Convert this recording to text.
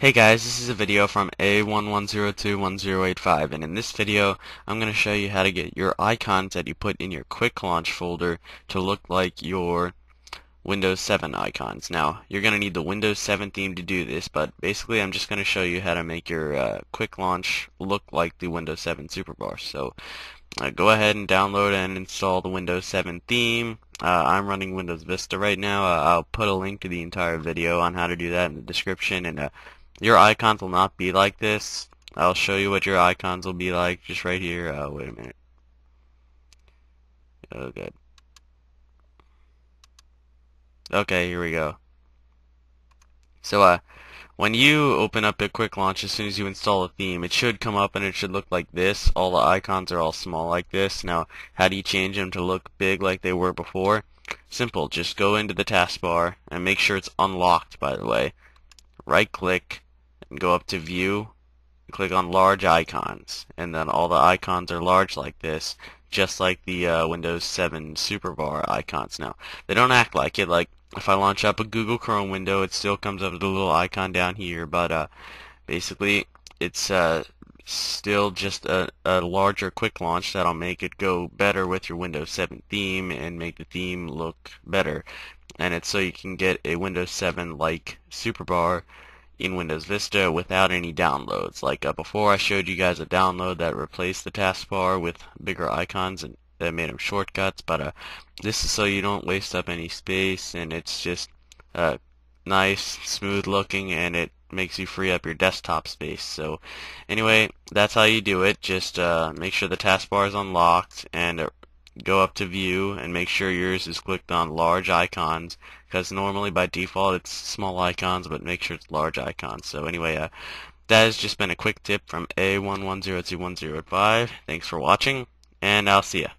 Hey guys, this is a video from A11021085 and in this video I'm going to show you how to get your icons that you put in your quick launch folder to look like your Windows 7 icons. Now you're going to need the Windows 7 theme to do this but basically I'm just going to show you how to make your uh, quick launch look like the Windows 7 superbar. So uh, go ahead and download and install the Windows 7 theme. Uh, I'm running Windows Vista right now. Uh, I'll put a link to the entire video on how to do that in the description and uh, your icons will not be like this. I'll show you what your icons will be like just right here. Oh, wait a minute. Oh, good. Okay, here we go. So, uh, when you open up a quick launch, as soon as you install a theme, it should come up and it should look like this. All the icons are all small like this. Now, how do you change them to look big like they were before? Simple, just go into the taskbar and make sure it's unlocked, by the way. Right click, go up to view click on large icons and then all the icons are large like this just like the uh, Windows 7 superbar icons. Now they don't act like it. Like if I launch up a Google Chrome window it still comes up with a little icon down here but uh, basically it's uh, still just a, a larger quick launch that'll make it go better with your Windows 7 theme and make the theme look better. And it's so you can get a Windows 7 like superbar in Windows Vista without any downloads. Like uh, before I showed you guys a download that replaced the taskbar with bigger icons and that made them shortcuts, but uh, this is so you don't waste up any space and it's just uh, nice, smooth looking and it makes you free up your desktop space. So anyway, that's how you do it. Just uh, make sure the taskbar is unlocked and uh, go up to view and make sure yours is clicked on large icons because normally by default it's small icons but make sure it's large icons. So anyway uh, that has just been a quick tip from A11021085 thanks for watching and I'll see ya